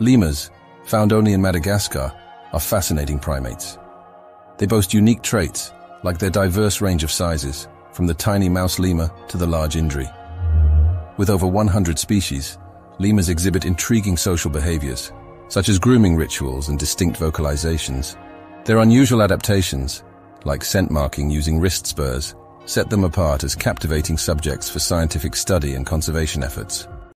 Lemurs, found only in Madagascar, are fascinating primates. They boast unique traits, like their diverse range of sizes, from the tiny mouse lemur to the large indri. With over 100 species, lemurs exhibit intriguing social behaviors, such as grooming rituals and distinct vocalizations. Their unusual adaptations, like scent marking using wrist spurs, set them apart as captivating subjects for scientific study and conservation efforts.